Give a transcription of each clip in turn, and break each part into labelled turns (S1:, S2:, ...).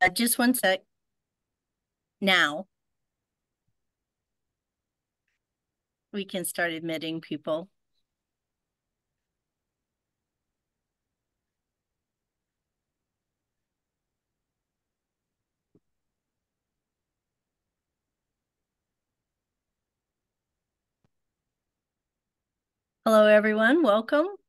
S1: Uh, just one sec. Now. We can start admitting people. Hello, everyone. Welcome.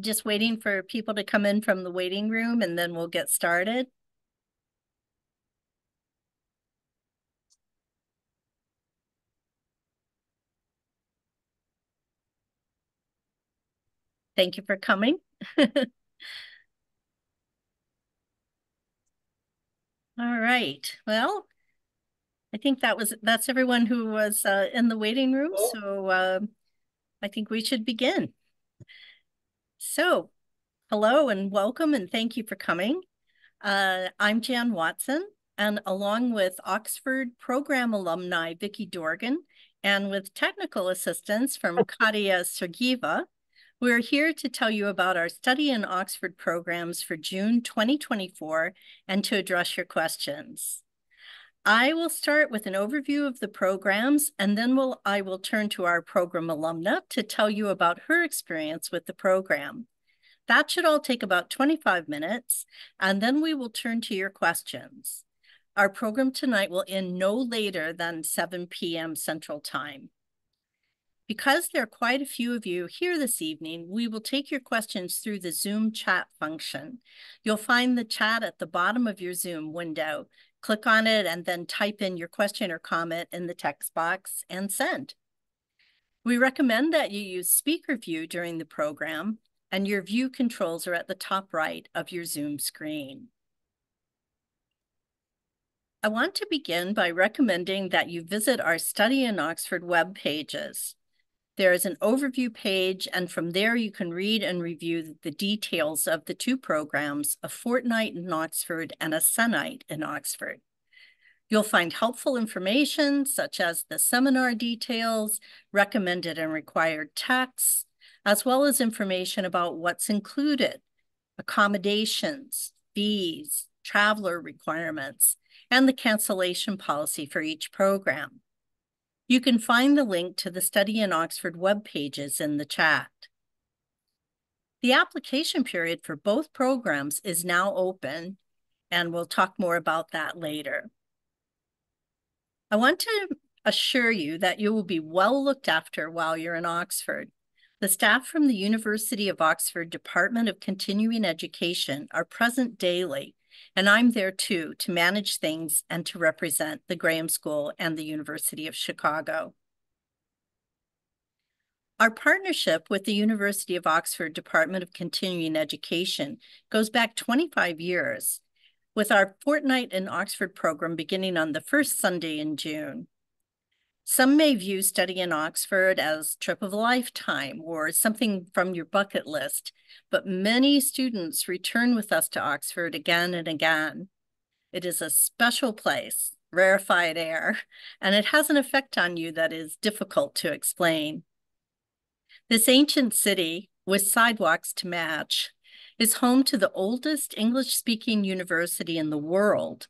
S1: Just waiting for people to come in from the waiting room and then we'll get started. Thank you for coming. All right. Well, I think that was that's everyone who was uh, in the waiting room. Oh. So uh, I think we should begin. So, hello and welcome, and thank you for coming. Uh, I'm Jan Watson, and along with Oxford program alumni Vicki Dorgan, and with technical assistance from Katia Sergieva, we're here to tell you about our study in Oxford programs for June 2024 and to address your questions. I will start with an overview of the programs, and then we'll, I will turn to our program alumna to tell you about her experience with the program. That should all take about 25 minutes, and then we will turn to your questions. Our program tonight will end no later than 7 p.m. Central Time. Because there are quite a few of you here this evening, we will take your questions through the Zoom chat function. You'll find the chat at the bottom of your Zoom window. Click on it and then type in your question or comment in the text box and send. We recommend that you use speaker view during the program and your view controls are at the top right of your Zoom screen. I want to begin by recommending that you visit our Study in Oxford web pages. There is an overview page, and from there you can read and review the details of the two programs, a fortnight in Oxford and a Sennight in Oxford. You'll find helpful information such as the seminar details, recommended and required texts, as well as information about what's included, accommodations, fees, traveler requirements, and the cancellation policy for each program. You can find the link to the Study in Oxford web pages in the chat. The application period for both programs is now open, and we'll talk more about that later. I want to assure you that you will be well looked after while you're in Oxford. The staff from the University of Oxford Department of Continuing Education are present daily and I'm there too to manage things and to represent the Graham School and the University of Chicago. Our partnership with the University of Oxford Department of Continuing Education goes back 25 years, with our Fortnight in Oxford program beginning on the first Sunday in June. Some may view study in Oxford as trip of a lifetime or something from your bucket list, but many students return with us to Oxford again and again. It is a special place, rarefied air, and it has an effect on you that is difficult to explain. This ancient city, with sidewalks to match, is home to the oldest English-speaking university in the world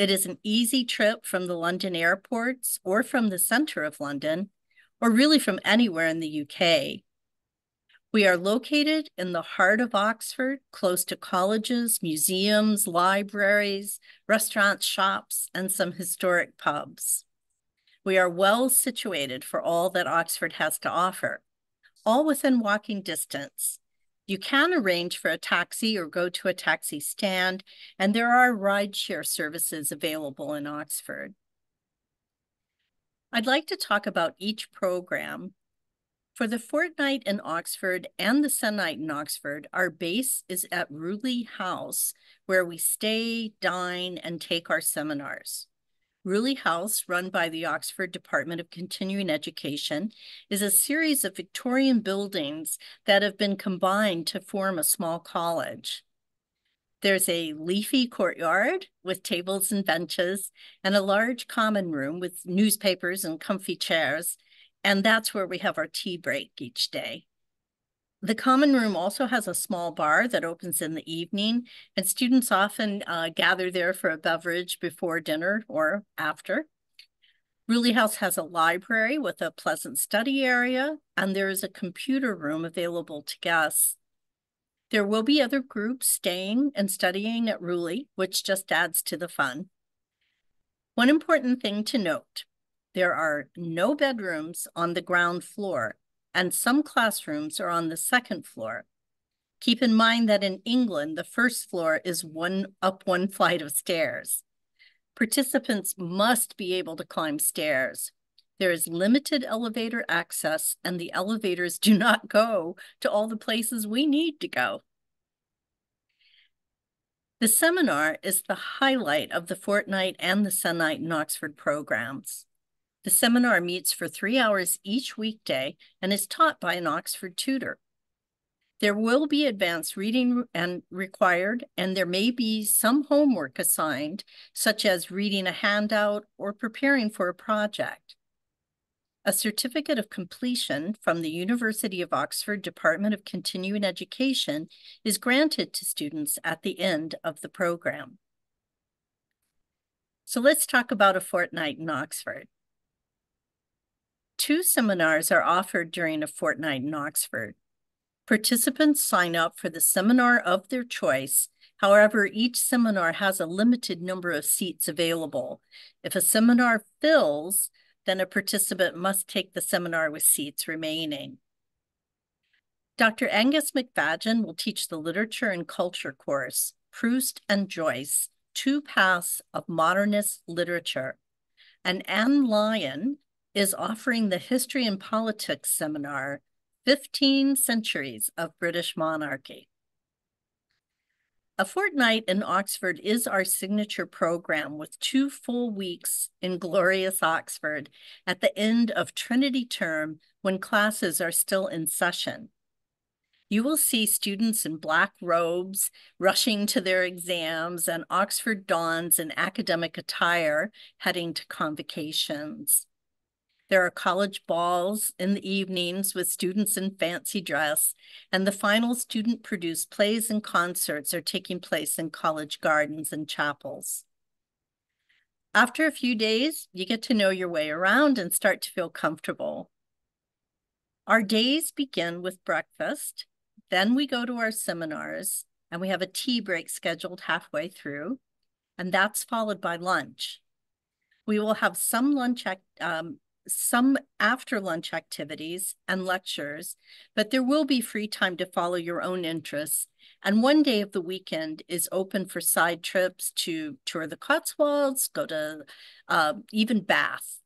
S1: it is an easy trip from the London airports or from the center of London, or really from anywhere in the UK. We are located in the heart of Oxford, close to colleges, museums, libraries, restaurants, shops, and some historic pubs. We are well situated for all that Oxford has to offer, all within walking distance, you can arrange for a taxi or go to a taxi stand, and there are rideshare services available in Oxford. I'd like to talk about each program. For the fortnight in Oxford and the Sennight in Oxford, our base is at Rewley House, where we stay, dine, and take our seminars. Rewley House, run by the Oxford Department of Continuing Education, is a series of Victorian buildings that have been combined to form a small college. There's a leafy courtyard with tables and benches and a large common room with newspapers and comfy chairs. And that's where we have our tea break each day. The common room also has a small bar that opens in the evening, and students often uh, gather there for a beverage before dinner or after. Rewley House has a library with a pleasant study area, and there is a computer room available to guests. There will be other groups staying and studying at Rewley, which just adds to the fun. One important thing to note, there are no bedrooms on the ground floor and some classrooms are on the second floor. Keep in mind that in England, the first floor is one up one flight of stairs. Participants must be able to climb stairs. There is limited elevator access and the elevators do not go to all the places we need to go. The seminar is the highlight of the fortnight and the Sennight in Oxford programs. The seminar meets for three hours each weekday and is taught by an Oxford tutor. There will be advanced reading and required, and there may be some homework assigned, such as reading a handout or preparing for a project. A certificate of completion from the University of Oxford Department of Continuing Education is granted to students at the end of the program. So let's talk about a fortnight in Oxford. Two seminars are offered during a fortnight in Oxford. Participants sign up for the seminar of their choice. However, each seminar has a limited number of seats available. If a seminar fills, then a participant must take the seminar with seats remaining. Dr. Angus McFadgen will teach the Literature and Culture course, Proust and Joyce, Two Paths of Modernist Literature. And Anne Lyon is offering the History and Politics seminar, 15 Centuries of British Monarchy. A fortnight in Oxford is our signature program with two full weeks in glorious Oxford at the end of Trinity term when classes are still in session. You will see students in black robes rushing to their exams and Oxford dons in academic attire heading to convocations. There are college balls in the evenings with students in fancy dress, and the final student produced plays and concerts are taking place in college gardens and chapels. After a few days, you get to know your way around and start to feel comfortable. Our days begin with breakfast, then we go to our seminars, and we have a tea break scheduled halfway through, and that's followed by lunch. We will have some lunch um, some after lunch activities and lectures, but there will be free time to follow your own interests. And one day of the weekend is open for side trips to tour the Cotswolds, go to uh, even Bath.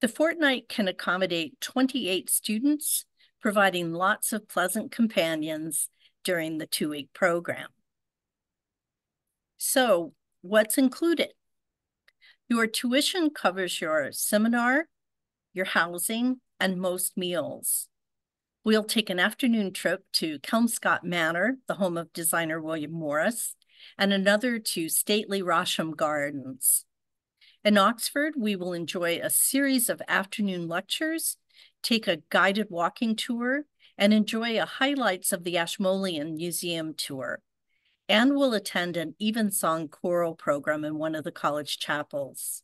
S1: The fortnight can accommodate 28 students, providing lots of pleasant companions during the two-week program. So what's included? Your tuition covers your seminar, your housing, and most meals. We'll take an afternoon trip to Kelmscott Manor, the home of designer William Morris, and another to stately Rousham Gardens. In Oxford, we will enjoy a series of afternoon lectures, take a guided walking tour, and enjoy a highlights of the Ashmolean Museum tour and will attend an evensong choral program in one of the college chapels.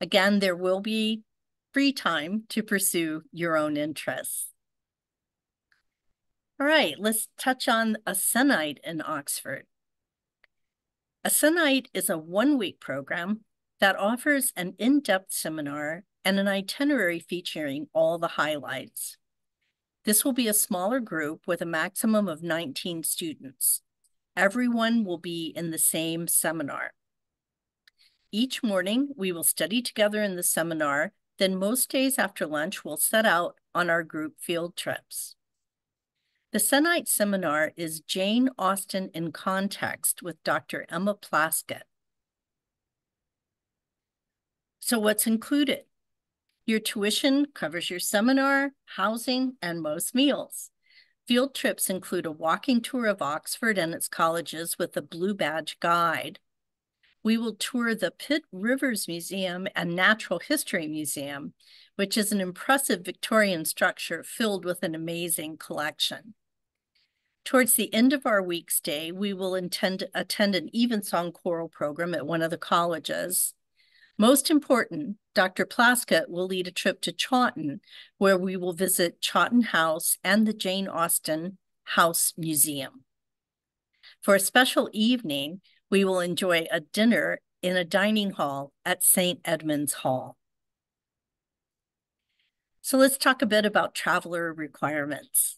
S1: Again, there will be free time to pursue your own interests. All right, let's touch on a Sennight in Oxford. A Sennight is a one-week program that offers an in-depth seminar and an itinerary featuring all the highlights. This will be a smaller group with a maximum of 19 students. Everyone will be in the same seminar. Each morning, we will study together in the seminar, then most days after lunch, we'll set out on our group field trips. The Sennight seminar is Jane Austen in Context with Dr. Emma Plaskett. So what's included? Your tuition covers your seminar, housing, and most meals. Field trips include a walking tour of Oxford and its colleges with a Blue Badge guide. we will tour the Pitt Rivers Museum and Natural History Museum, which is an impressive Victorian structure filled with an amazing collection. Towards the end of our week's day, we will intend, attend an Evensong choral program at one of the colleges. Most important, Dr. Plaskett will lead a trip to Chawton, where we will visit Chawton House and the Jane Austen House Museum. For a special evening, we will enjoy a dinner in a dining hall at St. Edmund's Hall. So let's talk a bit about traveler requirements.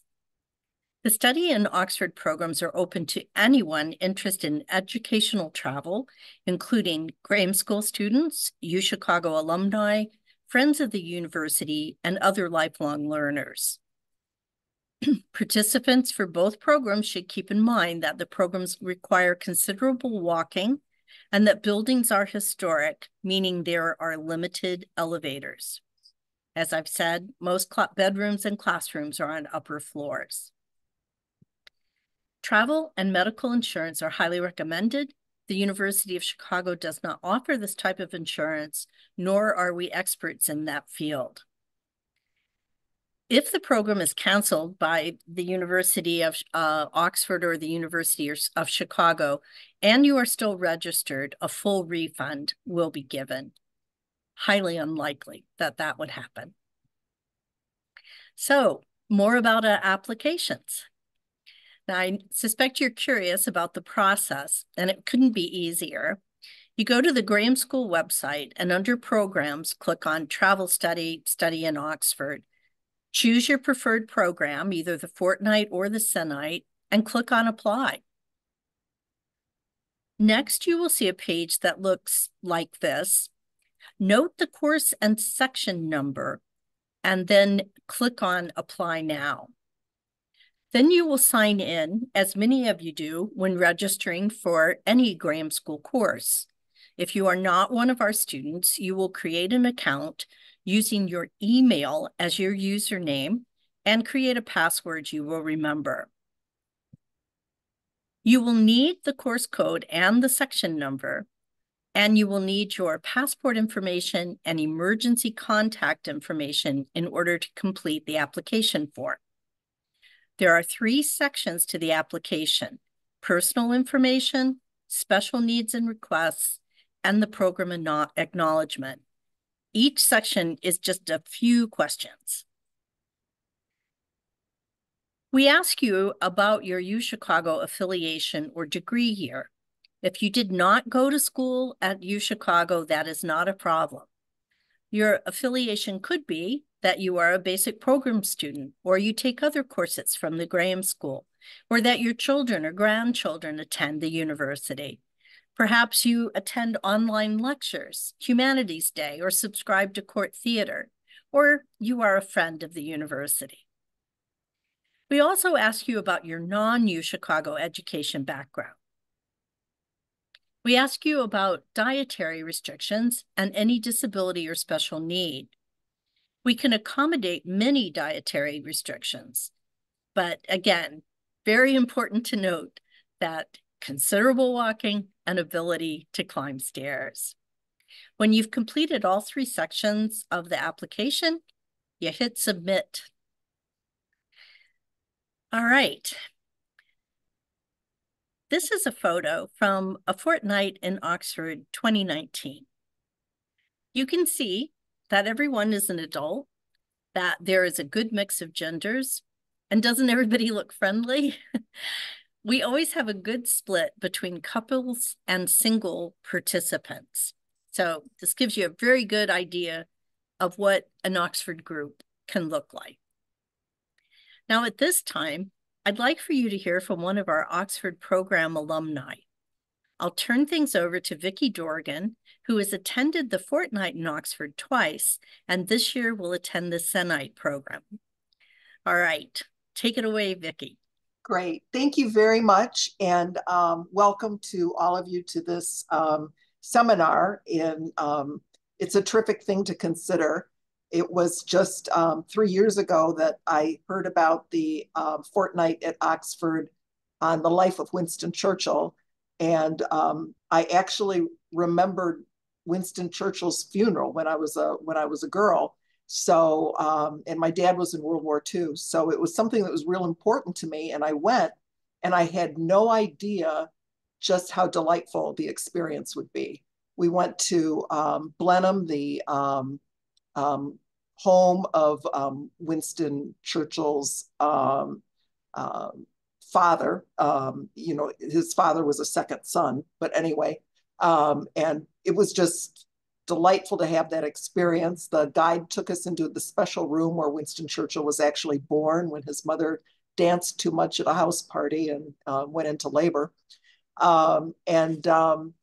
S1: The study and Oxford programs are open to anyone interested in educational travel, including Graham School students, UChicago alumni, friends of the university, and other lifelong learners. Participants for both programs should keep in mind that the programs require considerable walking and that buildings are historic, meaning there are limited elevators. As I've said, most bedrooms and classrooms are on upper floors. Travel and medical insurance are highly recommended. The University of Chicago does not offer this type of insurance, nor are we experts in that field. If the program is canceled by the University of uh, Oxford or the University of Chicago, and you are still registered, a full refund will be given. Highly unlikely that that would happen. So more about uh, applications. Now, I suspect you're curious about the process, and it couldn't be easier. You go to the Graham School website and under programs, click on Travel Study, Study in Oxford. Choose your preferred program, either the fortnight or the Sennight, and click on Apply. Next, you will see a page that looks like this. Note the course and section number, and then click on Apply Now. Then you will sign in, as many of you do, when registering for any Graham School course. If you are not one of our students, you will create an account using your email as your username and create a password you will remember. You will need the course code and the section number, and you will need your passport information and emergency contact information in order to complete the application form. There are three sections to the application, personal information, special needs and requests, and the program acknowledgement. Each section is just a few questions. We ask you about your UChicago affiliation or degree year. If you did not go to school at UChicago, that is not a problem. Your affiliation could be that you are a basic program student, or you take other courses from the Graham School, or that your children or grandchildren attend the university. Perhaps you attend online lectures, Humanities Day, or subscribe to Court Theater, or you are a friend of the university. We also ask you about your non-UChicago education background. We ask you about dietary restrictions and any disability or special need. We can accommodate many dietary restrictions, but again, very important to note that considerable walking and ability to climb stairs. When you've completed all three sections of the application, you hit submit. All right. This is a photo from a fortnight in Oxford 2019. You can see that everyone is an adult, that there is a good mix of genders, and doesn't everybody look friendly? we always have a good split between couples and single participants. So this gives you a very good idea of what an Oxford group can look like. Now at this time, I'd like for you to hear from one of our Oxford program alumni. I'll turn things over to Vicki Dorgan, who has attended the Fortnight in Oxford twice, and this year will attend the Sennight program. All right, take it away, Vicki.
S2: Great, thank you very much, and um, welcome to all of you to this um, seminar. In um, It's a terrific thing to consider. It was just um, three years ago that I heard about the um, Fortnight at Oxford on the life of Winston Churchill, and um, I actually remembered Winston Churchill's funeral when I was a when I was a girl. So, um, and my dad was in World War II, so it was something that was real important to me. And I went, and I had no idea just how delightful the experience would be. We went to um, Blenheim, the um, um, home of um, Winston Churchill's father. Um, you know, his father was a second son, but anyway, um, and it was just delightful to have that experience. The guide took us into the special room where Winston Churchill was actually born when his mother danced too much at a house party and uh, went into labor. Um, and um,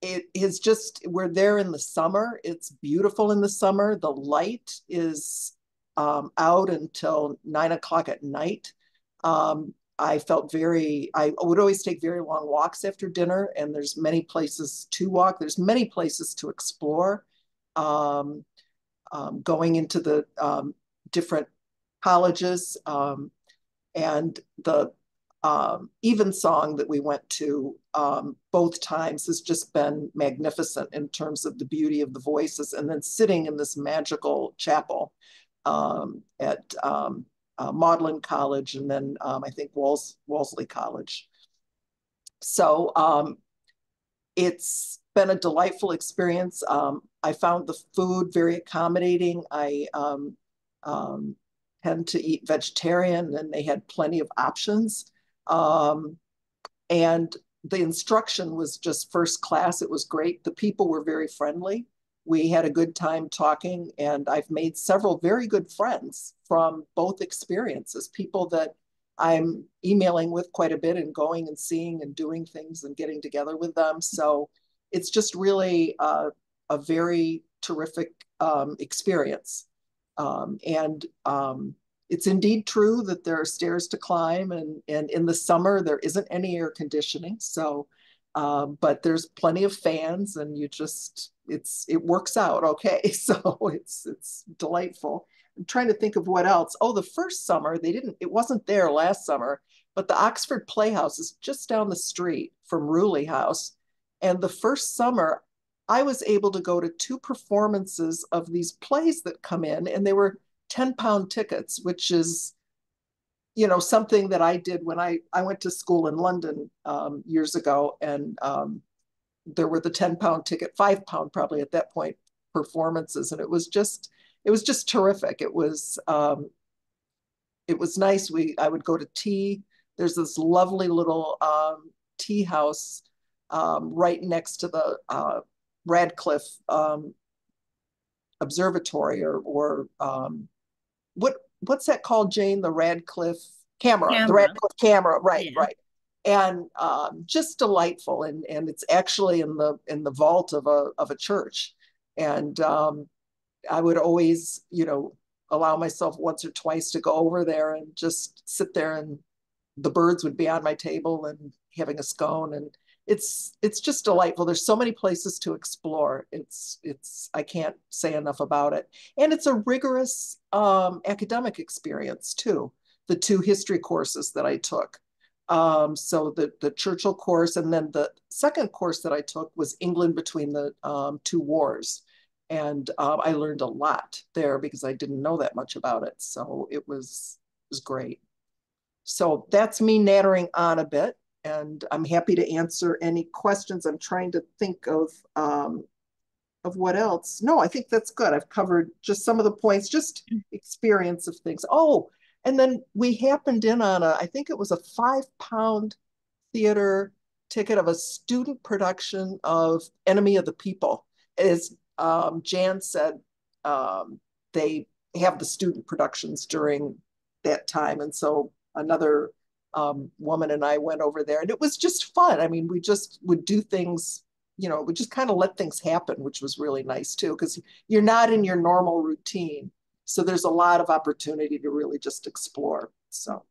S2: it is just, we're there in the summer. It's beautiful in the summer. The light is um, out until nine o'clock at night. Um, I felt very, I would always take very long walks after dinner, and there's many places to walk. There's many places to explore. Um, um, going into the um, different colleges um, and the um, Evensong that we went to um, both times has just been magnificent in terms of the beauty of the voices and then sitting in this magical chapel at uh, College and then um, I think Wals Wolseley College. So um, it's been a delightful experience. Um, I found the food very accommodating. I um, um, tend to eat vegetarian and they had plenty of options. Um, and the instruction was just first class. It was great. The people were very friendly we had a good time talking and I've made several very good friends from both experiences, people that I'm emailing with quite a bit and going and seeing and doing things and getting together with them. So it's just really uh, a very terrific um, experience. Um, and um, it's indeed true that there are stairs to climb and, and in the summer there isn't any air conditioning. So um, but there's plenty of fans and you just it's it works out okay. So it's it's delightful. I'm trying to think of what else. Oh the first summer they didn't it wasn't there last summer but the oxford playhouse is just down the street from Rewley house. And the first summer i was able to go to two performances of these plays that come in and they were 10 pound tickets which is you know something that I did when I I went to school in London um, years ago, and um, there were the ten pound ticket, five pound probably at that point performances, and it was just it was just terrific. It was um, it was nice. We I would go to tea. There's this lovely little um, tea house um, right next to the uh, Radcliffe um, Observatory, or or what what's that called, Jane? The Radcliffe camera, camera. the Radcliffe camera, right, yeah. right. And um, just delightful, and and it's actually in the in the vault of a of a church, and um, I would always, you know, allow myself once or twice to go over there and just sit there, and the birds would be on my table and having a scone, and it's it's just delightful. There's so many places to explore. It's it's i can't say enough about it. And it's a rigorous um, academic experience too the two history courses that i took. Um, so the the churchill course and then the second course that i took was england between the um, two wars. And um, i learned a lot there because i didn't know that much about it. So it was it was great. So that's me nattering on a bit and I'm happy to answer any questions. I'm trying to think of um, of what else. No, I think that's good. I've covered just some of the points, just experience of things. Oh, and then we happened in on a, I think it was a five pound theater ticket of a student production of Enemy of the People. As um, Jan said, um, they have the student productions during that time. And so another um, woman and I went over there, and it was just fun. I mean, we just would do things, you know, we just kind of let things happen, which was really nice too, because you're not in your normal routine. So there's a lot of opportunity to really just explore. So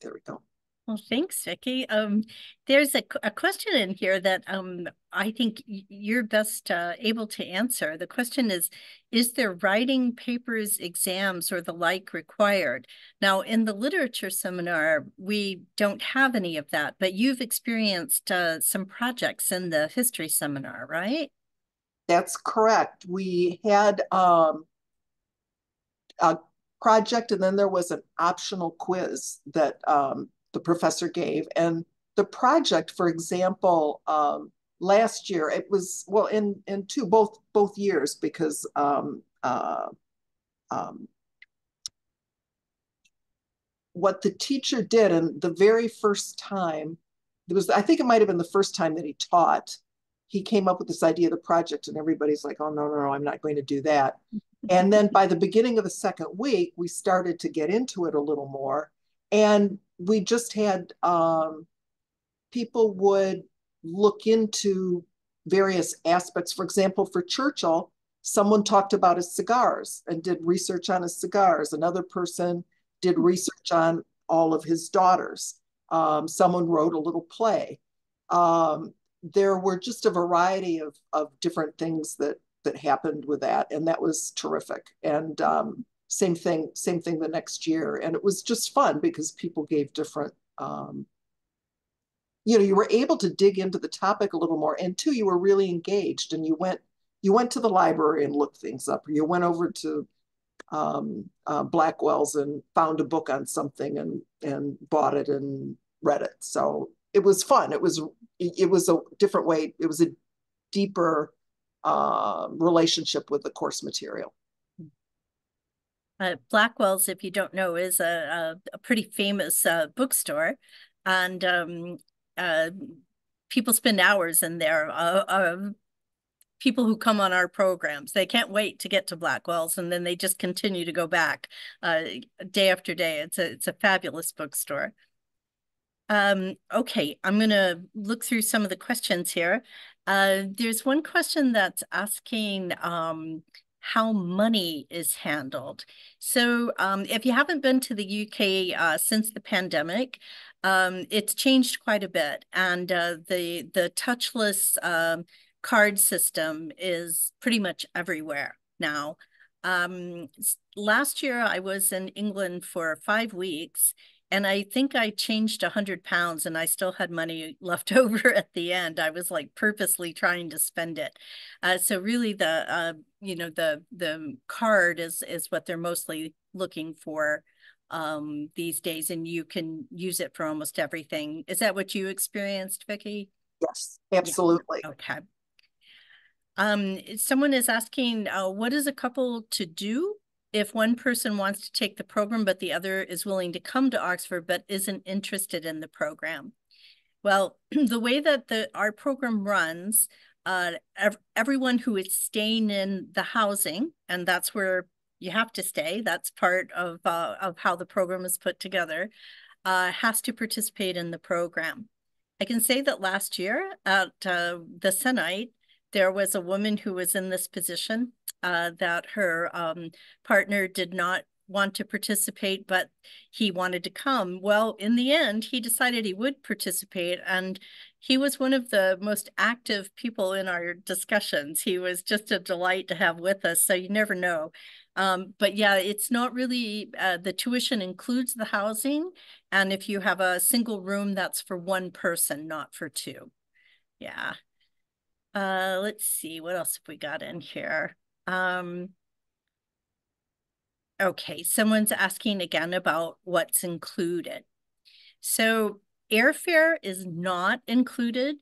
S2: there we go.
S1: Well, thanks, Vicki. Um, there's a, a question in here that um, I think you're best uh, able to answer. The question is, is there writing papers, exams, or the like required? Now, in the literature seminar, we don't have any of that, but you've experienced uh, some projects in the history seminar, right?
S2: That's correct. We had um, a project and then there was an optional quiz that um, the professor gave. And the project, for example, um, last year it was well in in two both both years because um, uh, um, what the teacher did and the very first time it was I think it might have been the first time that he taught he came up with this idea of the project and everybody's like oh no no no I'm not going to do that and then by the beginning of the second week we started to get into it a little more and we just had um, people would look into various aspects. For example, for Churchill, someone talked about his cigars and did research on his cigars. Another person did research on all of his daughters. Um, someone wrote a little play. Um, there were just a variety of, of different things that that happened with that, and that was terrific. And um, same thing, same thing the next year. And it was just fun because people gave different, um, you know, you were able to dig into the topic a little more. And two, you were really engaged and you went, you went to the library and looked things up, or you went over to um, uh, Blackwell's and found a book on something and and bought it and read it. So it was fun. It was it was a different way. It was a deeper uh, relationship with the course material.
S1: Uh, Blackwell's, if you don't know, is a, a, a pretty famous uh, bookstore, and um, uh, people spend hours in there. Uh, people who come on our programs, they can't wait to get to Blackwell's, and then they just continue to go back uh, day after day. It's a it's a fabulous bookstore. Um, okay, I'm going to look through some of the questions here. Uh, there's one question that's asking um, how money is handled. So um, if you haven't been to the UK uh, since the pandemic, um, it's changed quite a bit. And uh, the, the touchless um, card system is pretty much everywhere now. Um, last year, I was in England for five weeks and I think I changed a hundred pounds and I still had money left over at the end. I was like purposely trying to spend it. Uh, so really the, uh, you know, the, the card is, is what they're mostly looking for um, these days. And you can use it for almost everything. Is that what you experienced, Vicki?
S2: Yes, absolutely.
S1: Yeah. Okay. Um, someone is asking, uh, what is a couple to do if one person wants to take the program, but the other is willing to come to Oxford, but isn't interested in the program? Well, the way that the our program runs, uh, ev everyone who is staying in the housing, and that's where you have to stay, that's part of, uh, of how the program is put together, uh, has to participate in the program. I can say that last year at uh, the Sennight, there was a woman who was in this position uh, that her um, partner did not want to participate, but he wanted to come. Well, in the end, he decided he would participate, and he was one of the most active people in our discussions. He was just a delight to have with us, so you never know. Um, but yeah, it's not really, uh, the tuition includes the housing, and if you have a single room, that's for one person, not for two. Yeah. Uh, let's see, what else have we got in here? Um, okay, someone's asking again about what's included. So airfare is not included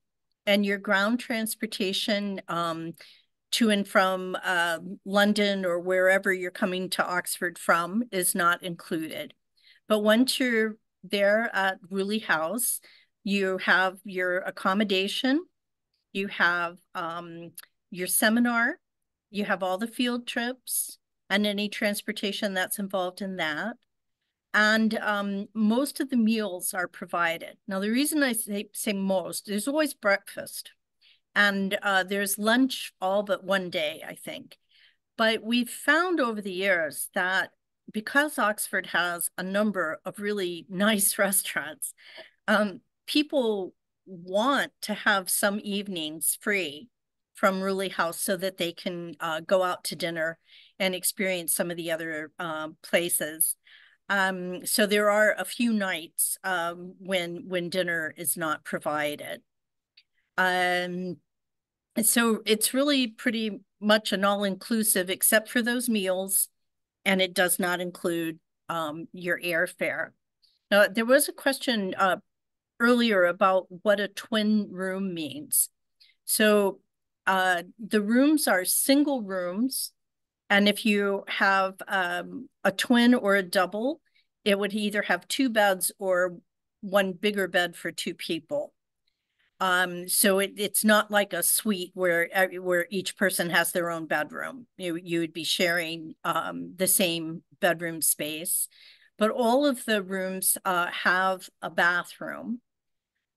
S1: and your ground transportation um, to and from uh, London or wherever you're coming to Oxford from is not included. But once you're there at Rewley House, you have your accommodation, you have um, your seminar, you have all the field trips and any transportation that's involved in that. And um, most of the meals are provided. Now, the reason I say, say most, there's always breakfast and uh, there's lunch all but one day, I think. But we've found over the years that because Oxford has a number of really nice restaurants, um, people want to have some evenings free from Rewley House so that they can uh, go out to dinner and experience some of the other uh, places. Um, so there are a few nights um, when when dinner is not provided. Um, so it's really pretty much an all-inclusive except for those meals, and it does not include um, your airfare. Now, there was a question uh, earlier about what a twin room means. So uh, the rooms are single rooms. And if you have um, a twin or a double, it would either have two beds or one bigger bed for two people. Um, so it, it's not like a suite where where each person has their own bedroom. You you would be sharing um, the same bedroom space, but all of the rooms uh, have a bathroom.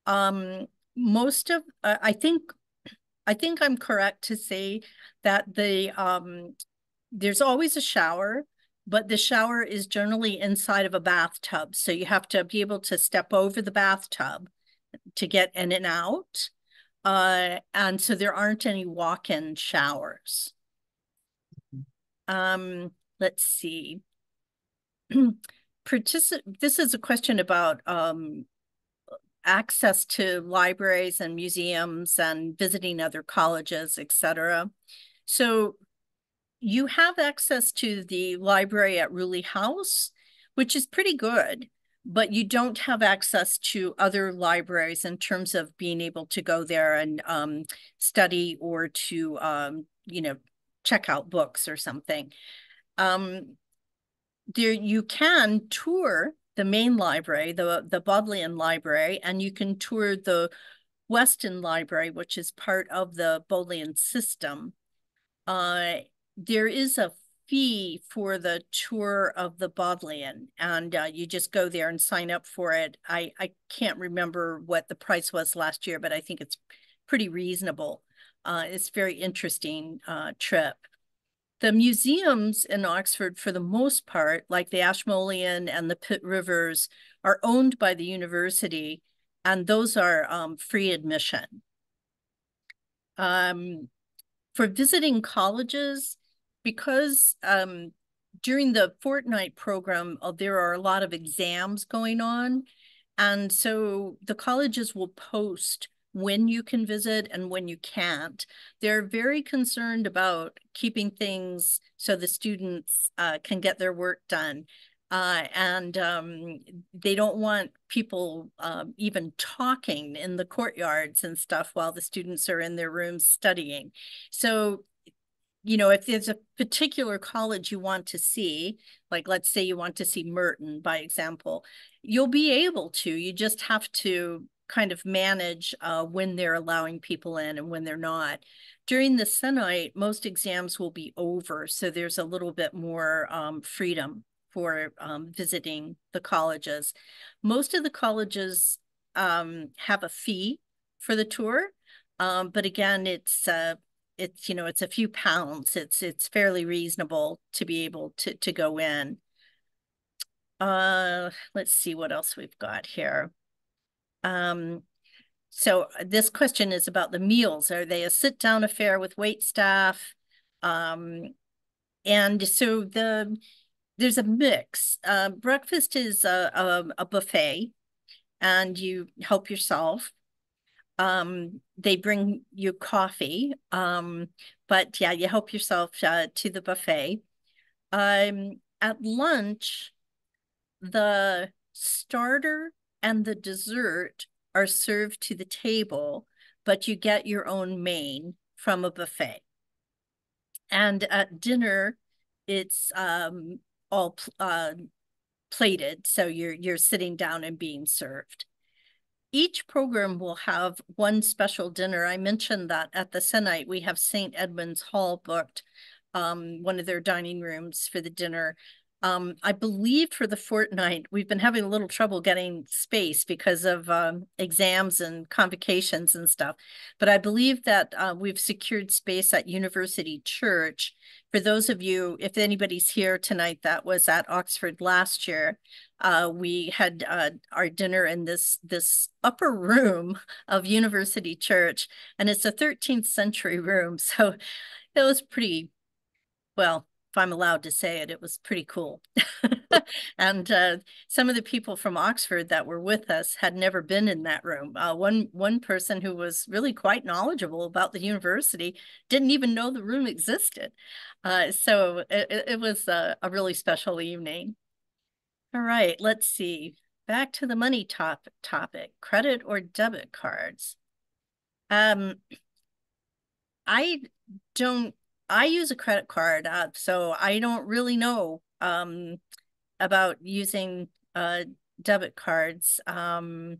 S1: Um, most of uh, I think I think I'm correct to say that the um, there's always a shower, but the shower is generally inside of a bathtub. So you have to be able to step over the bathtub to get in and out. Uh, and so there aren't any walk-in showers. Um, let's see. Partici this is a question about um, access to libraries and museums and visiting other colleges, etc. So you have access to the library at Rewley House, which is pretty good but you don't have access to other libraries in terms of being able to go there and um, study or to, um, you know, check out books or something. Um, there, you can tour the main library, the, the Bodleian Library, and you can tour the Weston Library, which is part of the Bodleian system. Uh, there is a fee for the tour of the Bodleian, and uh, you just go there and sign up for it. I, I can't remember what the price was last year, but I think it's pretty reasonable. Uh, it's very interesting uh, trip. The museums in Oxford, for the most part, like the Ashmolean and the Pitt Rivers, are owned by the university, and those are um, free admission. Um, for visiting colleges, because um, during the fortnight program, uh, there are a lot of exams going on. And so the colleges will post when you can visit and when you can't. They're very concerned about keeping things so the students uh, can get their work done. Uh, and um, they don't want people um, even talking in the courtyards and stuff while the students are in their rooms studying. So you know, if there's a particular college you want to see, like let's say you want to see Merton, by example, you'll be able to. You just have to kind of manage uh, when they're allowing people in and when they're not. During the Sennight, most exams will be over, so there's a little bit more um, freedom for um, visiting the colleges. Most of the colleges um, have a fee for the tour, um, but again, it's uh, it's you know it's a few pounds it's it's fairly reasonable to be able to to go in uh let's see what else we've got here um so uh, this question is about the meals are they a sit down affair with wait staff um and so the there's a mix uh, breakfast is a, a, a buffet and you help yourself um, they bring you coffee. Um, but yeah, you help yourself uh, to the buffet. Um, at lunch, the starter and the dessert are served to the table, but you get your own main from a buffet. And at dinner, it's um, all uh, plated, so you're you're sitting down and being served each program will have one special dinner. I mentioned that at the Sennight, we have St. Edmund's Hall booked, um, one of their dining rooms for the dinner. Um, I believe for the fortnight, we've been having a little trouble getting space because of um, exams and convocations and stuff. But I believe that uh, we've secured space at University Church for those of you, if anybody's here tonight that was at Oxford last year, uh, we had uh, our dinner in this this upper room of University Church, and it's a 13th century room, so it was pretty well if I'm allowed to say it, it was pretty cool. and uh, some of the people from Oxford that were with us had never been in that room. Uh, one one person who was really quite knowledgeable about the university didn't even know the room existed. Uh, so it, it was a, a really special evening. All right, let's see. Back to the money top topic: credit or debit cards. Um, I don't I use a credit card, uh, so I don't really know um, about using uh, debit cards. Um,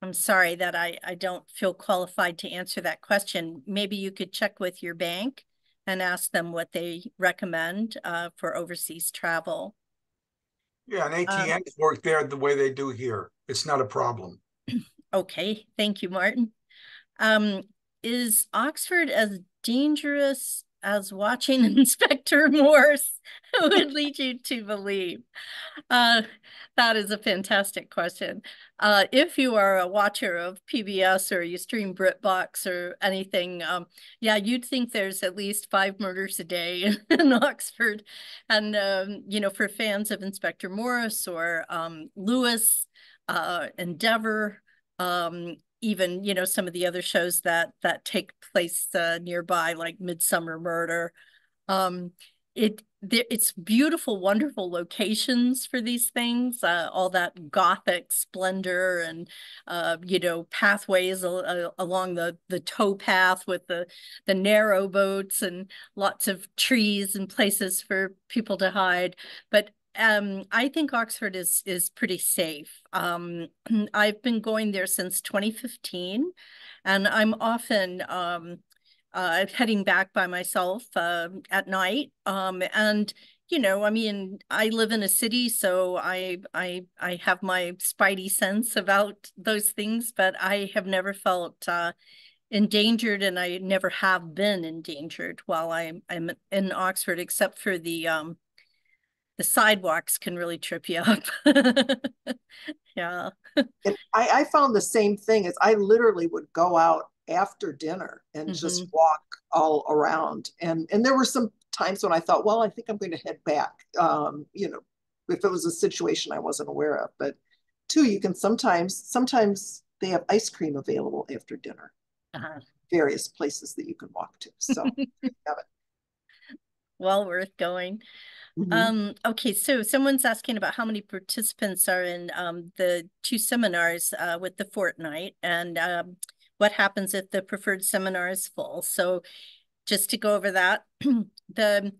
S1: I'm sorry that I, I don't feel qualified to answer that question. Maybe you could check with your bank and ask them what they recommend uh, for overseas travel.
S3: Yeah, and ATMs um, work there the way they do here. It's not a problem.
S1: Okay, thank you, Martin. Um, is Oxford as dangerous as watching Inspector Morse would lead you to believe? Uh, that is a fantastic question. Uh, if you are a watcher of PBS or you stream BritBox or anything, um, yeah, you'd think there's at least five murders a day in, Oxford. And, um, you know, for fans of Inspector Morse or um, Lewis, uh, Endeavour, um, even you know some of the other shows that that take place uh, nearby like Midsomer murder. Um it it's beautiful wonderful locations for these things uh, all that gothic splendor and uh, you know pathways along the the tow path with the the narrow boats and lots of trees and places for people to hide. But um, I think Oxford is is pretty safe. Um, I've been going there since 2015, and I'm often um, uh, heading back by myself uh, at night. Um, and you know, I mean, I live in a city, so I I I have my spidey sense about those things, but I have never felt uh, endangered, and I never have been endangered while I'm I'm in Oxford, except for the um, the sidewalks can really trip you up. yeah.
S2: I, I found the same thing as I literally would go out after dinner and mm-hmm. just walk all around. And and there were some times when I thought, well, I think I'm going to head back. Um, you know, if it was a situation I wasn't aware of. But two, you can sometimes sometimes they have ice cream available after dinner. Uh-huh. Various places that you can walk to. So have it.
S1: Well worth going. Mm-hmm. Um, okay, so someone's asking about how many participants are in um, the two seminars uh, with the fortnight and um, what happens if the preferred seminar is full. So just to go over that, the,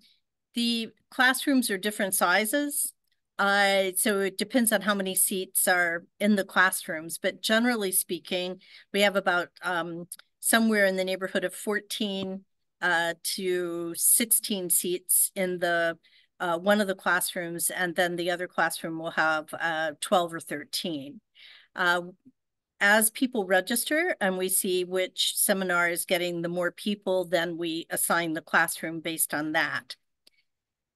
S1: the classrooms are different sizes. Uh, so it depends on how many seats are in the classrooms, but generally speaking, we have about um, somewhere in the neighborhood of 14 uh, to 16 seats in the uh, one of the classrooms, and then the other classroom will have uh, 12 or 13. Uh, as people register and we see which seminar is getting the more people, then we assign the classroom based on that.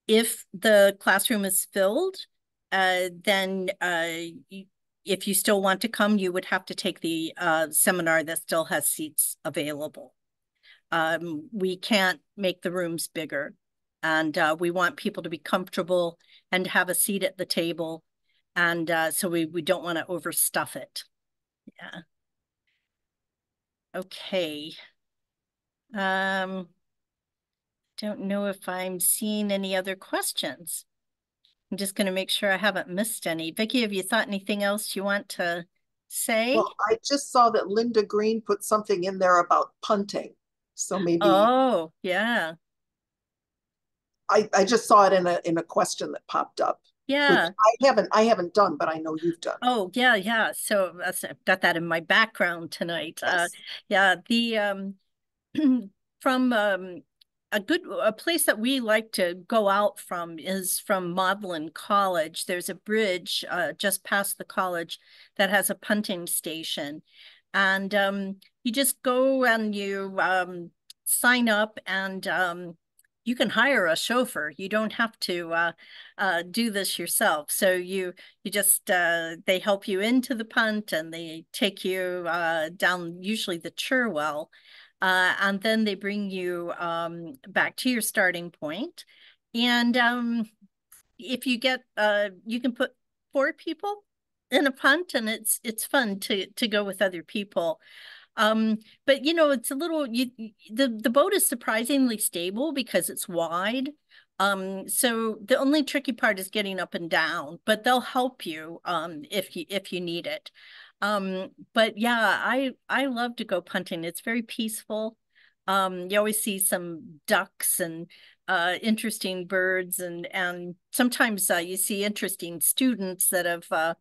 S1: If the classroom is filled, uh, then uh, if you still want to come, you would have to take the uh, seminar that still has seats available. Um, we can't make the rooms bigger. And uh, we want people to be comfortable and have a seat at the table. And uh, so we, we don't want to overstuff it. Yeah. Okay. Um, don't know if I'm seeing any other questions. I'm just going to make sure I haven't missed any. Vicki, have you thought anything else you want to say?
S2: Well, I just saw that Linda Green put something in there about punting. So maybe.
S1: Oh, yeah.
S2: I, I just saw it in a in a question that popped up.
S1: Yeah.
S2: I haven't I haven't done, but I know you've done.
S1: Oh yeah, yeah. So I've got that in my background tonight. Uh, yes. Uh, yeah, the um from um a good a place that we like to go out from is from Magdalen College. There's a bridge uh, just past the college that has a punting station, and um, you just go and you um, sign up and um, you can hire a chauffeur. You don't have to uh, uh, do this yourself. So you you just uh, they help you into the punt and they take you uh, down usually the Cherwell, uh, and then they bring you um, back to your starting point. And um, if you get uh, you can put four people in a punt, and it's it's fun to to go with other people. Um, but you know, it's a little you the the boat is surprisingly stable because it's wide. Um, so the only tricky part is getting up and down, but they'll help you um if you if you need it. Um, but yeah, I I love to go punting. It's very peaceful. Um, you always see some ducks and uh, interesting birds, and and sometimes uh, you see interesting students that have uh,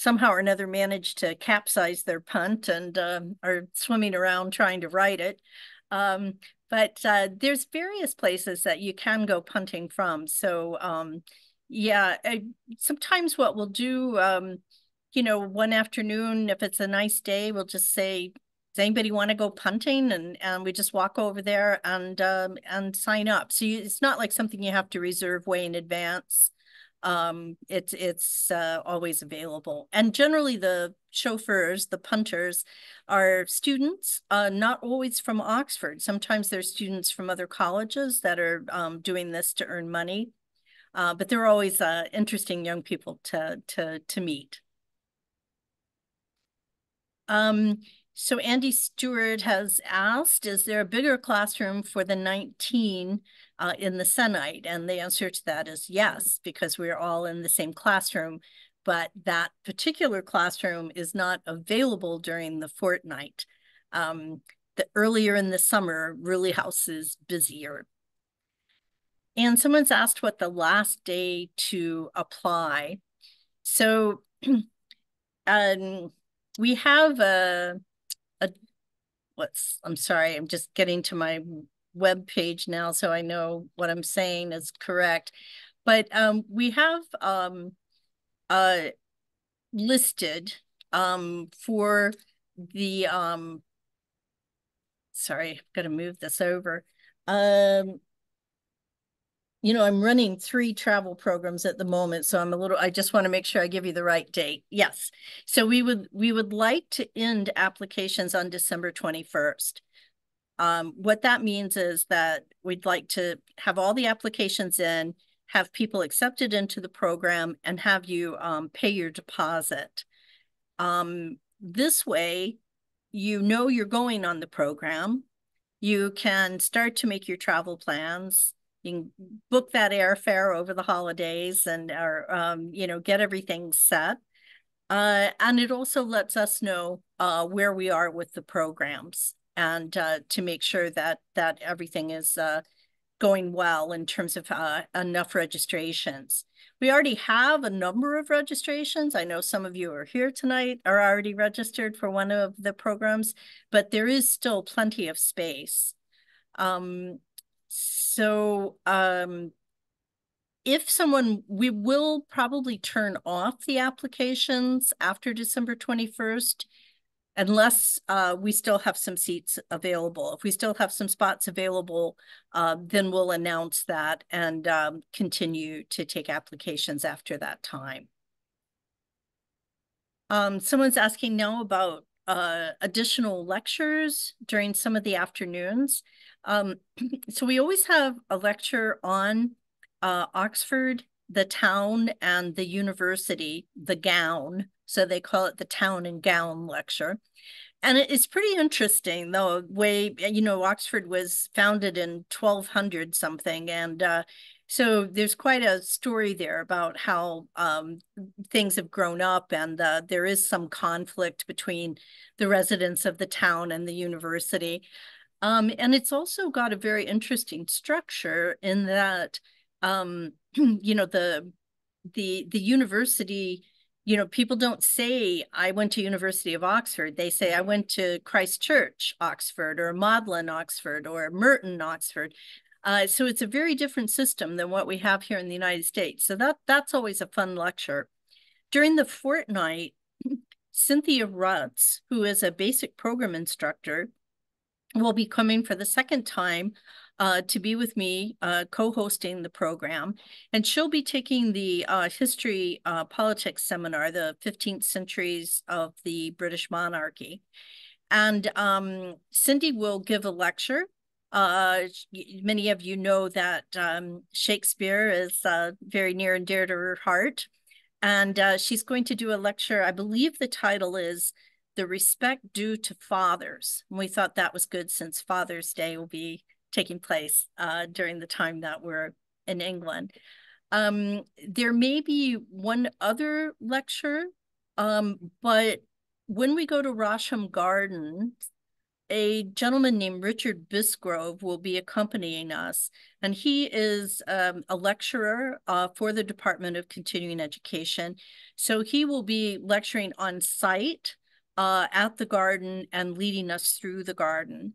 S1: somehow or another managed to capsize their punt and uh, are swimming around trying to right it. Um, but uh, there's various places that you can go punting from. So um, yeah, I, sometimes what we'll do, um, you know, one afternoon, if it's a nice day, we'll just say, does anybody want to go punting? And and we just walk over there and um, and sign up. So you, it's not like something you have to reserve way in advance um, it's it's uh, always available. And generally, the chauffeurs, the punters, are students, uh, not always from Oxford. Sometimes they're students from other colleges that are um, doing this to earn money. Uh, but they're always uh, interesting young people to to to meet. Um, so Andy Stewart has asked, is there a bigger classroom for the 19 uh, in the Sennight? And the answer to that is yes, because we're all in the same classroom, but that particular classroom is not available during the fortnight. Um, the earlier in the summer, Rewley House is busier. And someone's asked what the last day to apply. So um, we have a, I'm sorry, I'm just getting to my web page now, so I know what I'm saying is correct. But um, we have um, uh, listed um, for the, um, sorry, I've got to move this over. Um, you know, I'm running three travel programs at the moment, so I'm a little, I just want to make sure I give you the right date. Yes. So we would, we would like to end applications on December 21st. Um, what that means is that we'd like to have all the applications in, have people accepted into the program, and have you um, pay your deposit. Um, this way, you know you're going on the program. You can start to make your travel plans. You can book that airfare over the holidays and, or, um, you know, get everything set. Uh, and it also lets us know uh, where we are with the programs and uh, to make sure that that everything is uh, going well in terms of uh, enough registrations. We already have a number of registrations. I know some of you are here tonight are already registered for one of the programs, but there is still plenty of space. Um, so um, if someone, we will probably turn off the applications after December 21st unless uh, we still have some seats available. If we still have some spots available, uh, then we'll announce that and um, continue to take applications after that time. Um, someone's asking now about uh, additional lectures during some of the afternoons. Um, so we always have a lecture on uh, Oxford, the town, and the university, the gown, so they call it the Town and Gown Lecture. And it's pretty interesting, though, way, you know, Oxford was founded in 1200 something. And uh, so there's quite a story there about how um, things have grown up, and uh, there is some conflict between the residents of the town and the university. Um, and it's also got a very interesting structure in that, um, you know, the the the university you know, people don't say, I went to University of Oxford. They say, I went to Christ Church, Oxford, or Magdalen, Oxford, or Merton, Oxford. Uh, so it's a very different system than what we have here in the United States. So that that's always a fun lecture. During the fortnight, Cynthia Rutz, who is a basic program instructor, will be coming for the second time uh, to be with me uh, co-hosting the program. And she'll be taking the uh, history uh, politics seminar, the 15th centuries of the British monarchy. And um, Cindy will give a lecture. Uh, many of you know that um, Shakespeare is uh, very near and dear to her heart. And she's going to do a lecture, I believe the title is The Respect Due to Fathers. And we thought that was good since Father's Day will be taking place uh, during the time that we're in England. Um, there may be one other lecture, um, but when we go to Rousham Gardens, a gentleman named Richard Bisgrove will be accompanying us, and he is um, a lecturer uh, for the Department of Continuing Education. So he will be lecturing on site uh, at the garden and leading us through the garden.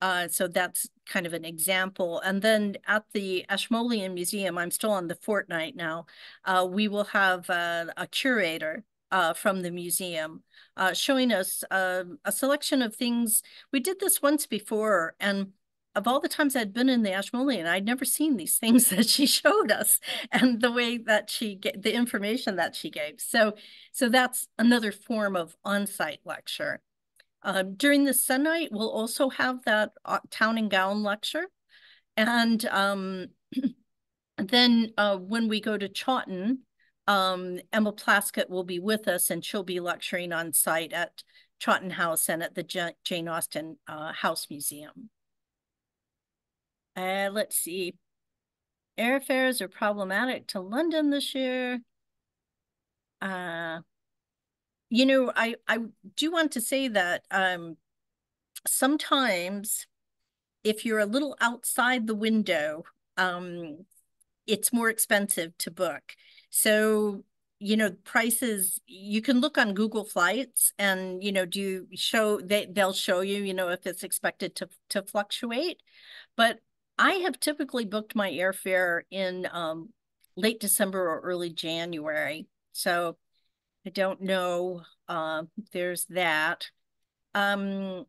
S1: Uh, so that's kind of an example. And then at the Ashmolean Museum, I'm still on the fortnight now, uh, we will have uh, a curator uh, from the museum uh, showing us uh, a selection of things. We did this once before, and of all the times I'd been in the Ashmolean, I'd never seen these things that she showed us and the way that she get the information that she gave. So, so that's another form of on-site lecture. Uh, during the Sennight, we'll also have that uh, town and gown lecture. And um, then uh, when we go to Chawton, um, Emma Plaskett will be with us and she'll be lecturing on site at Chawton House and at the Jane Austen uh, House Museum. Uh, let's see. Airfares are problematic to London this year. Uh, you know, I, I do want to say that um, sometimes if you're a little outside the window, um, it's more expensive to book. So, you know, prices, you can look on Google Flights and, you know, do you show, they, they'll show you, you know, if it's expected to, to fluctuate. But I have typically booked my airfare in um, late December or early January. So I don't know. Uh, there's that. Um,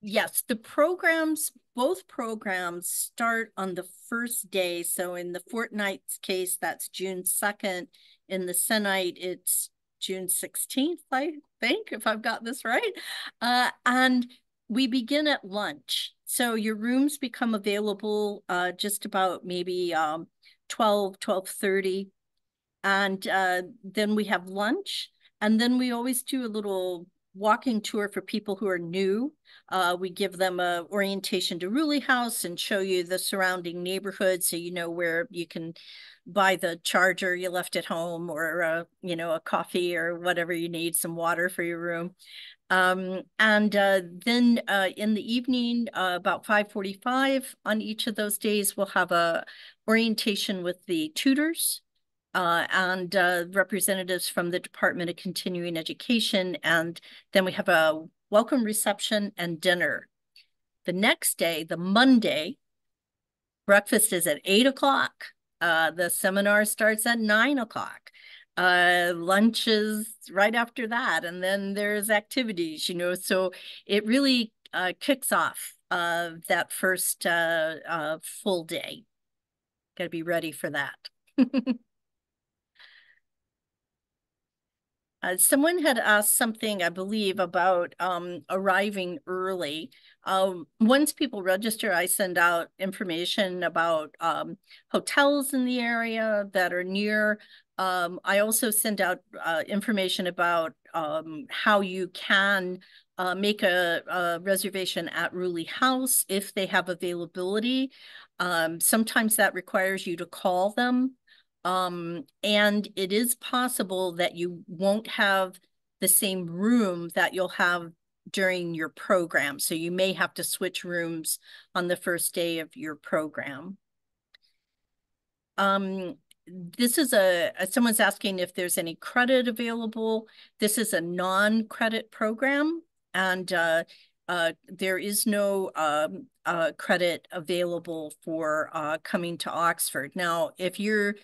S1: yes, the programs, both programs start on the first day. So in the fortnight's case, that's June 2nd. In the Sennight, it's June 16th, I think, if I've got this right. Uh, and we begin at lunch. So your rooms become available uh, just about maybe um, 12, 12.30 and uh, then we have lunch. And then we always do a little walking tour for people who are new. Uh, we give them a orientation to Rewley House and show you the surrounding neighborhood so you know where you can buy the charger you left at home or, uh, you know, a coffee or whatever you need, some water for your room. Um, and uh, then uh, in the evening, uh, about 5.45 on each of those days, we'll have a orientation with the tutors uh, and uh, representatives from the Department of Continuing Education. And then we have a welcome reception and dinner. The next day, the Monday, breakfast is at eight o'clock. Uh, the seminar starts at nine o'clock. Uh, lunch is right after that. And then there's activities, you know, so it really uh, kicks off uh, that first uh, full day. Got to be ready for that. Uh, someone had asked something, I believe, about um, arriving early. Um, once people register, I send out information about um, hotels in the area that are near. Um, I also send out uh, information about um, how you can uh, make a, a, reservation at Rewley House if they have availability. Um, sometimes that requires you to call them um, and it is possible that you won't have the same room that you'll have during your program. So you may have to switch rooms on the first day of your program. Um, this is a, someone's asking if there's any credit available. This is a non-credit program and uh, uh, there is no um, uh, credit available for uh, coming to Oxford. Now, if you're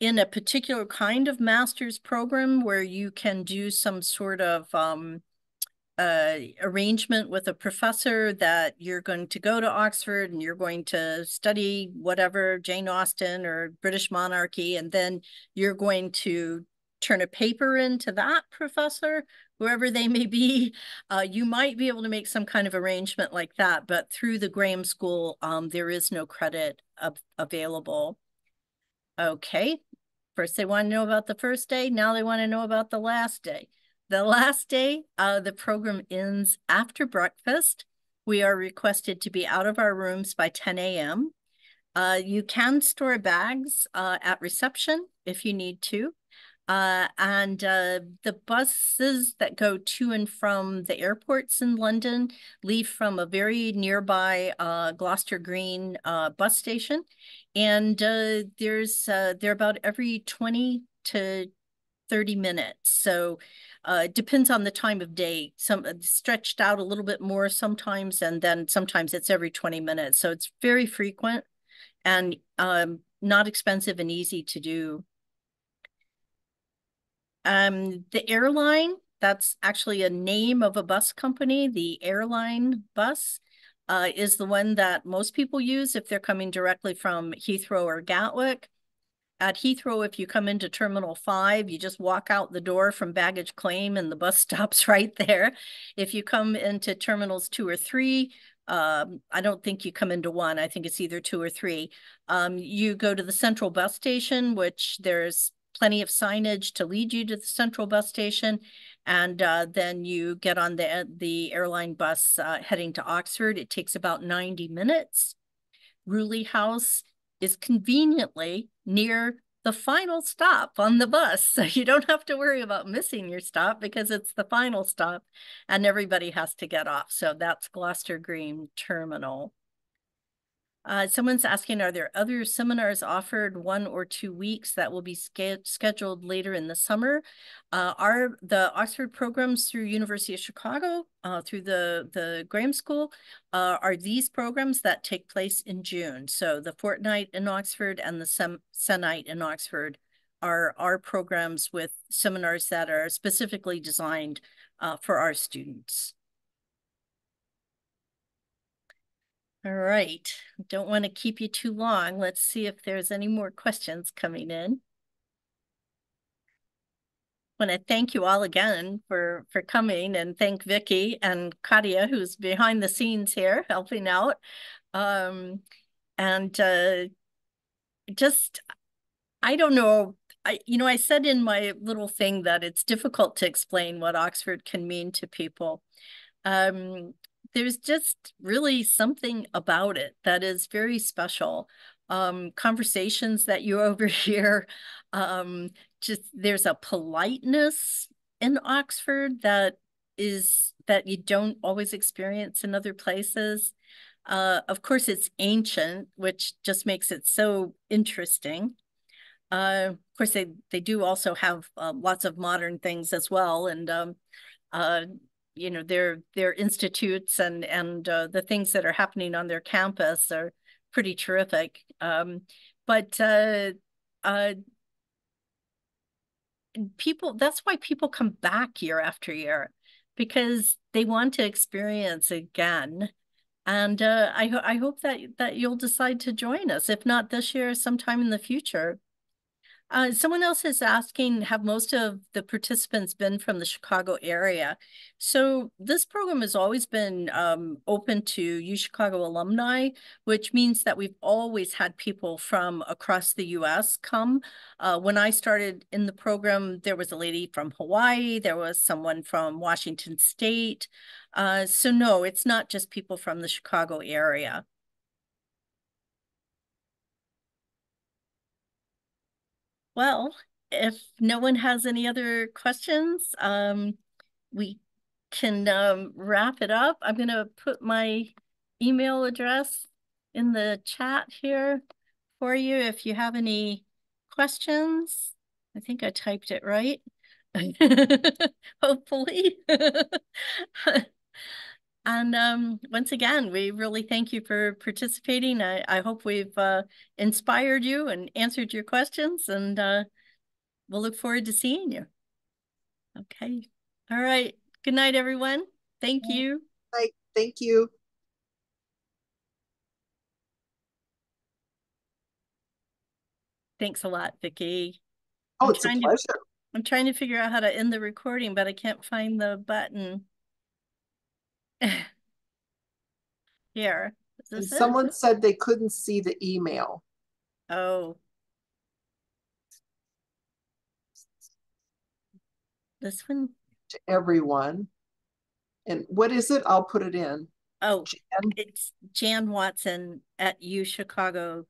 S1: in a particular kind of master's program where you can do some sort of um, a arrangement with a professor that you're going to go to Oxford and you're going to study whatever Jane Austen or British monarchy, and then you're going to turn a paper into that professor, whoever they may be, uh, you might be able to make some kind of arrangement like that. But through the Graham School, um, there is no credit available. Okay, first they want to know about the first day, now they want to know about the last day. The last day, uh, the program ends after breakfast. We are requested to be out of our rooms by 10 a.m. Uh, you can store bags uh, at reception if you need to. Uh, and uh, the buses that go to and from the airports in London leave from a very nearby uh, Gloucester Green uh, bus station. And uh, there's uh, they're about every 20 to 30 minutes. So it depends on the time of day. Some stretched out a little bit more sometimes, and then sometimes it's every 20 minutes. So it's very frequent and um, not expensive and easy to do. Um, the airline, that's actually a name of a bus company. The airline bus uh, is the one that most people use if they're coming directly from Heathrow or Gatwick. At Heathrow, if you come into Terminal 5, you just walk out the door from baggage claim and the bus stops right there. If you come into Terminals 2 or 3, um, I don't think you come into one. I think it's either two or three. Um, you go to the central bus station, which there's plenty of signage to lead you to the central bus station. And uh, then you get on the, the airline bus uh, heading to Oxford. It takes about 90 minutes. Rewley House is conveniently near the final stop on the bus. So you don't have to worry about missing your stop because it's the final stop and everybody has to get off. So that's Gloucester Green Terminal. Uh, someone's asking, are there other seminars offered one or two weeks that will be scheduled later in the summer? Uh, are the Oxford programs through University of Chicago, uh, through the, the Graham School, uh, are these programs that take place in June. So the Fortnight in Oxford and the Sem Sennight in Oxford are our programs with seminars that are specifically designed uh, for our students. All right, don't want to keep you too long. Let's see if there's any more questions coming in. I want to thank you all again for for coming and thank Vicki and Katia who's behind the scenes here helping out. Um, and uh, just, I don't know, I you know, I said in my little thing that it's difficult to explain what Oxford can mean to people. Um, there's just really something about it that is very special. Um, conversations that you overhear, um, just there's a politeness in Oxford that is that you don't always experience in other places. Uh, of course, it's ancient, which just makes it so interesting. Uh, of course, they they do also have uh, lots of modern things as well, and um, uh, you know their their institutes and and uh, the things that are happening on their campus are pretty terrific. Um, but uh, uh, people that's why people come back year after year because they want to experience again. And uh, I, I hope that, that you'll decide to join us, if not this year, sometime in the future. Uh, someone else is asking, have most of the participants been from the Chicago area? So this program has always been um, open to UChicago alumni, which means that we've always had people from across the US come. Uh, when I started in the program, there was a lady from Hawaii, there was someone from Washington State. Uh, so no, it's not just people from the Chicago area. Well, if no one has any other questions, um, we can um, wrap it up. I'm going to put my email address in the chat here for you if you have any questions. I think I typed it right. Hopefully. And um, once again, we really thank you for participating. I, I hope we've uh, inspired you and answered your questions, and uh, we'll look forward to seeing you. Okay. All right. Good night, everyone. Thank you. Bye.
S2: Thank you.
S1: Thanks a lot, Vicki.
S2: Oh,
S1: I'm
S2: it's a
S1: trying to-
S2: pleasure.
S1: I'm trying to figure out how to end the recording, but I can't find the button. Here.
S2: And
S1: this it?
S2: someone said they couldn't see the email.
S1: Oh. This one?
S2: to everyone. And what is it? I'll put it in.
S1: Oh,
S2: Jan,
S1: it's Jan Watson at uchicago.edu.